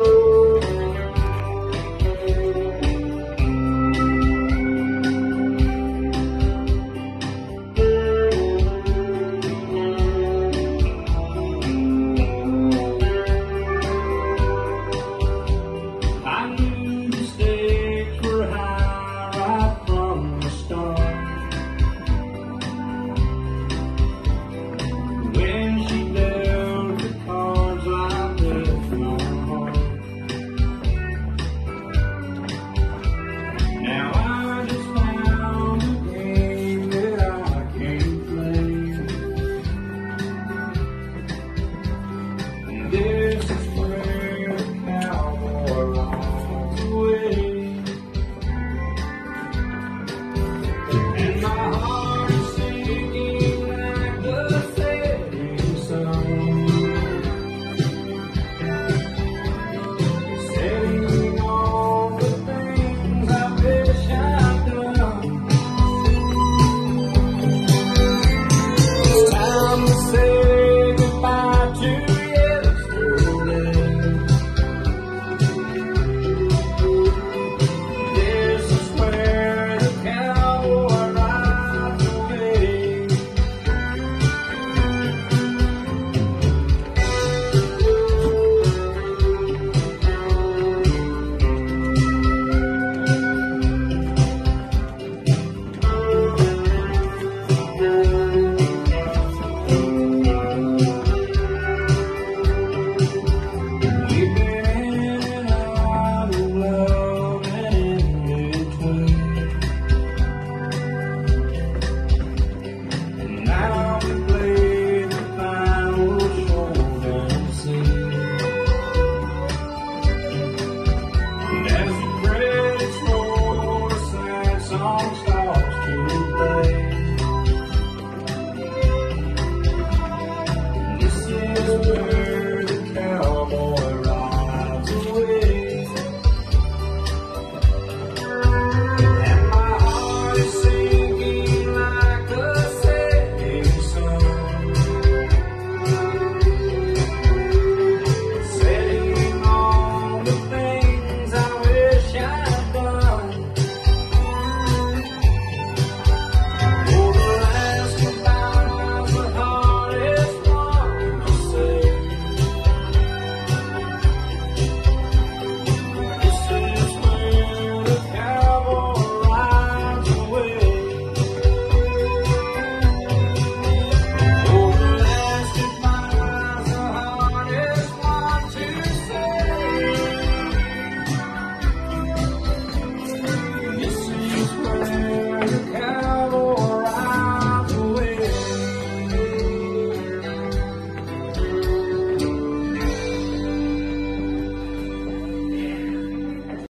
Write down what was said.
you.